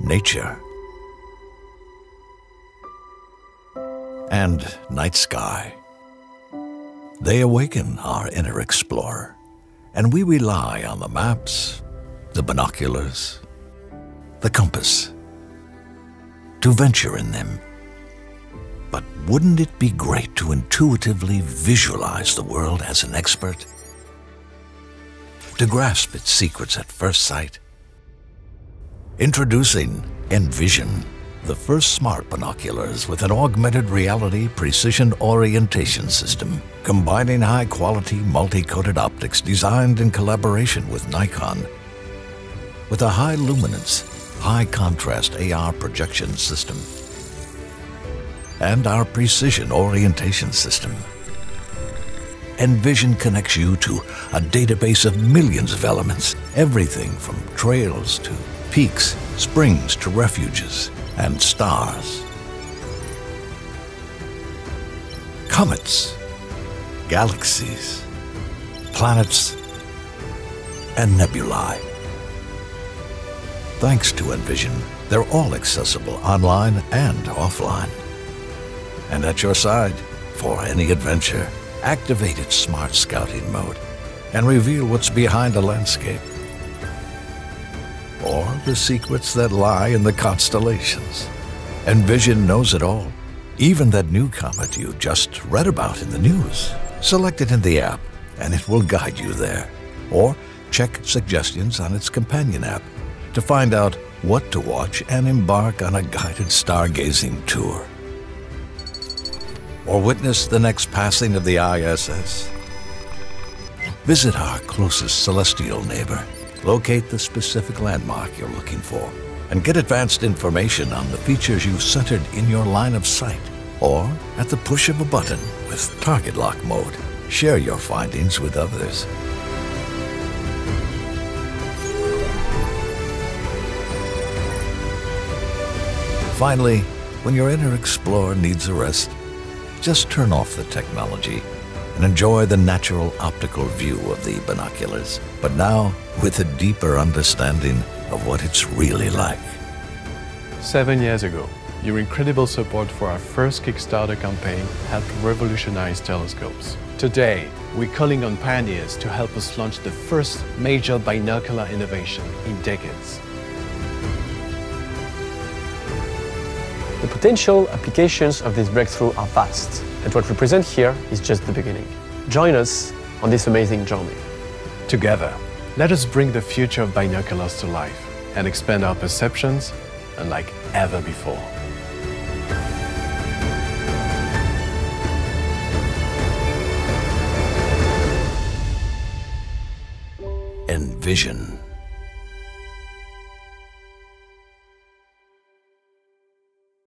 nature, and night sky. They awaken our inner explorer, and we rely on the maps, the binoculars, the compass to venture in them. But wouldn't it be great to intuitively visualize the world as an expert? To grasp its secrets at first sight? Introducing Envision, the first smart binoculars with an augmented reality precision orientation system, combining high quality multi coated optics designed in collaboration with Nikon. With a high luminance, high contrast AR projection system, and our precision orientation system. Envision connects you to a database of millions of elements, everything from trails to peaks, springs to refuges, and stars. Comets, galaxies, planets, and nebulae. Thanks to Envision, they're all accessible online and offline. And at your side for any adventure, activate its smart scouting mode and reveal what's behind the landscape or the secrets that lie in the constellations. Envision knows it all, even that new comet you just read about in the news. Select it in the app, and it will guide you there. Or check suggestions on its companion app to find out what to watch and embark on a guided stargazing tour. Or witness the next passing of the ISS. Visit our closest celestial neighbor locate the specific landmark you're looking for, and get advanced information on the features you've centered in your line of sight. Or, at the push of a button with Target Lock mode, share your findings with others. Finally, when your inner explorer needs a rest, just turn off the technology and enjoy the natural optical view of the binoculars, but now with a deeper understanding of what it's really like. Seven years ago, your incredible support for our first Kickstarter campaign helped revolutionize telescopes. Today, we're calling on pioneers to help us launch the first major binocular innovation in decades. The potential applications of this breakthrough are vast, and what we present here is just the beginning. Join us on this amazing journey. Together, let us bring the future of binoculars to life and expand our perceptions unlike ever before. Envision.